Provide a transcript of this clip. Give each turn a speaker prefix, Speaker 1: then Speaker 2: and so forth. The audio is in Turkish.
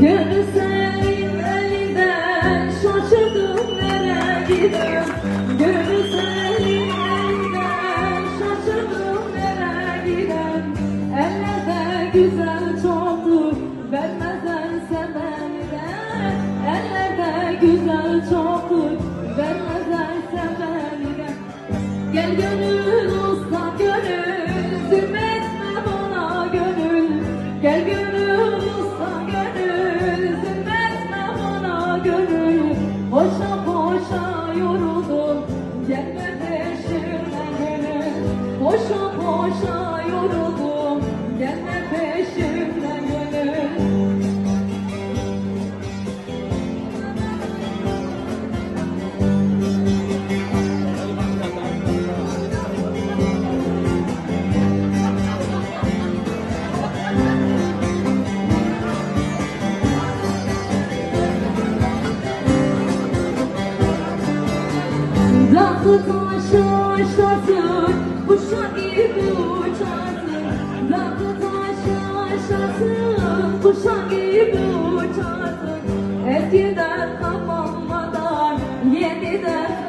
Speaker 1: Gönlü senin nereye gider Gönlü senin nereye gider Ellerde güzel çoktur vermezler sen beni Ellerde güzel çoktur vermezler sen beni Gel gönül usta gönül zulmetme bana gönül. Gel gönül Boşa boşa yoruldum Gelme peşimden gönül Boşa boşa yoruldum Gelme Rahat aşağı bu şair bu çatı Rahat aşağı bu şair bu çatı Eskiden kapanmadan yeniden